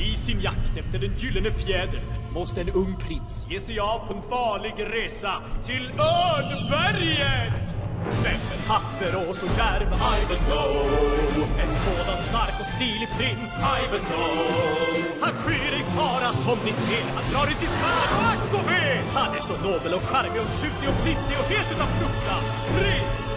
I sin jakt efter den gyllene fjädern måste en ung prins ge sig av på en farlig resa till Örnberget. Vem är tapper och så djärv? Ivanhoe. En sådan stark och stilig prins, Ivanhoe. Han skyr ej fara som ni ser. Han drar i färd och ack och ve. Han är så nobel och charmig och tjusig och prinsig och helt utan fruktan. Prins